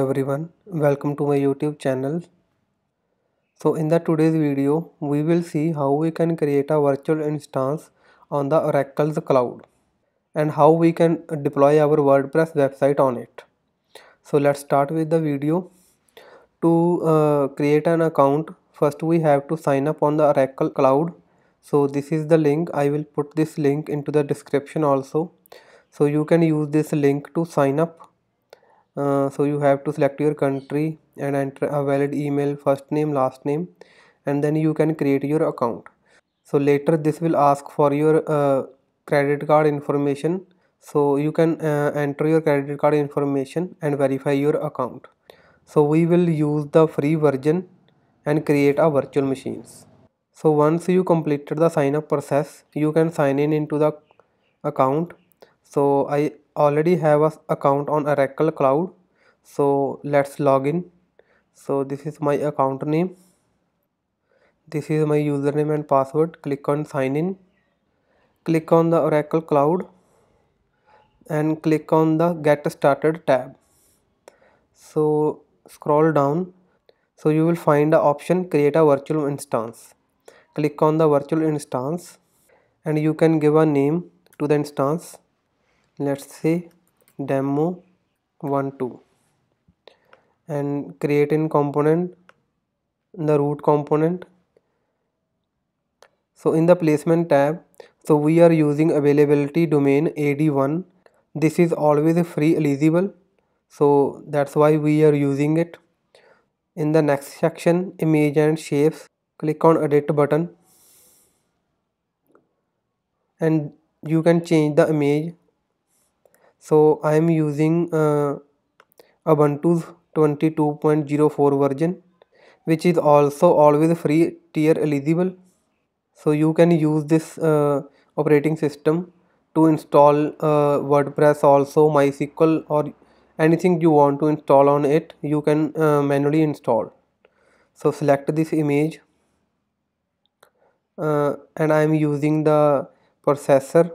everyone. Welcome to my youtube channel. So in the today's video we will see how we can create a virtual instance on the oracle's cloud and how we can deploy our wordpress website on it. So let's start with the video. To uh, create an account first we have to sign up on the oracle cloud. So this is the link. I will put this link into the description also. So you can use this link to sign up uh, so you have to select your country and enter a valid email first name last name and then you can create your account. So later this will ask for your uh, credit card information. So you can uh, enter your credit card information and verify your account. So we will use the free version and create a virtual machines. So once you completed the sign up process you can sign in into the account so i already have a account on oracle cloud. So let's log in. So this is my account name. This is my username and password. Click on sign in. Click on the oracle cloud and click on the get started tab. So scroll down. So you will find the option create a virtual instance. Click on the virtual instance and you can give a name to the instance let's say demo 1 2 and create in component the root component. So in the placement tab so we are using availability domain ad1 this is always free eligible. So that's why we are using it. In the next section image and shapes click on edit button. And you can change the image so i am using uh, ubuntu 22.04 version which is also always free tier eligible. So you can use this uh, operating system to install uh, wordpress also mysql or anything you want to install on it you can uh, manually install. So select this image uh, and i am using the processor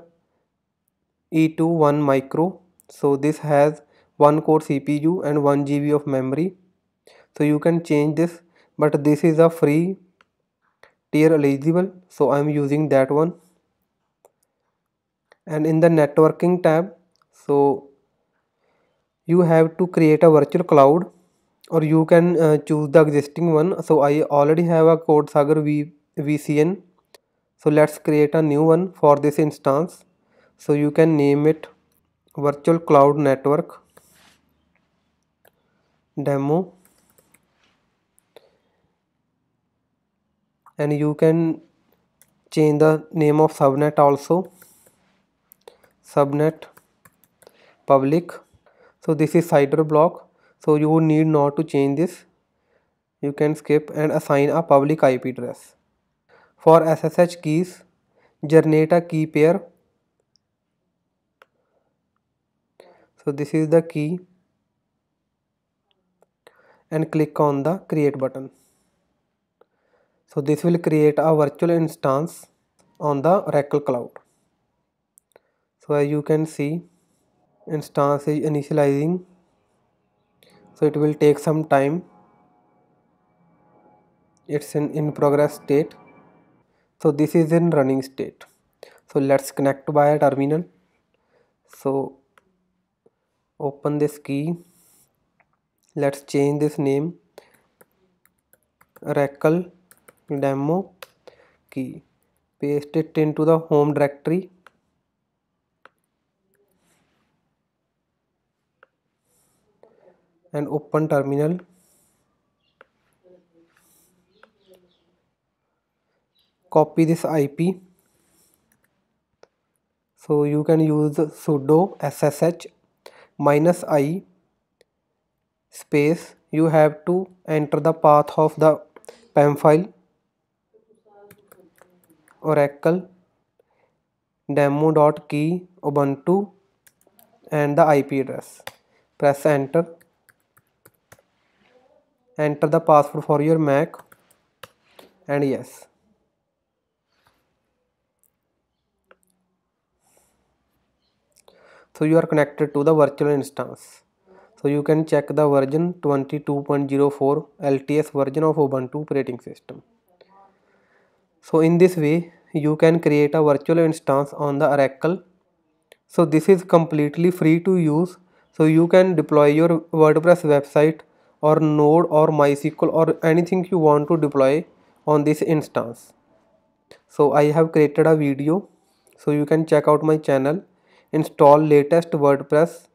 E21 micro so this has one core CPU and 1 GB of memory. So you can change this but this is a free tier eligible. So I am using that one. And in the networking tab so you have to create a virtual cloud or you can uh, choose the existing one. So I already have a code sagar v VCN so let's create a new one for this instance. So you can name it virtual cloud network demo and you can change the name of subnet also. Subnet public. So this is CIDR block. So you need not to change this. You can skip and assign a public IP address. For SSH keys generate a key pair so this is the key. And click on the create button. So this will create a virtual instance on the oracle cloud. So as you can see instance is initializing. So it will take some time. It's in in progress state. So this is in running state. So let's connect via terminal. So open this key let's change this name. Oracle demo key. Paste it into the home directory. And open terminal. Copy this IP so you can use sudo ssh minus i space you have to enter the path of the PEM file oracle demo.key ubuntu and the IP address. Press enter. Enter the password for your mac and yes so you are connected to the virtual instance. So you can check the version 22.04 LTS version of Ubuntu operating system. So in this way you can create a virtual instance on the Oracle. So this is completely free to use. So you can deploy your WordPress website or node or MySQL or anything you want to deploy on this instance. So I have created a video. So you can check out my channel install latest WordPress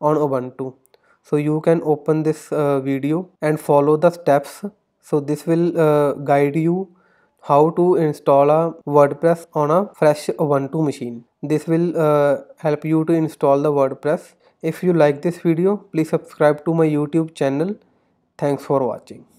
on Ubuntu. So you can open this uh, video and follow the steps. So this will uh, guide you how to install a WordPress on a fresh Ubuntu machine. This will uh, help you to install the WordPress. If you like this video please subscribe to my YouTube channel. Thanks for watching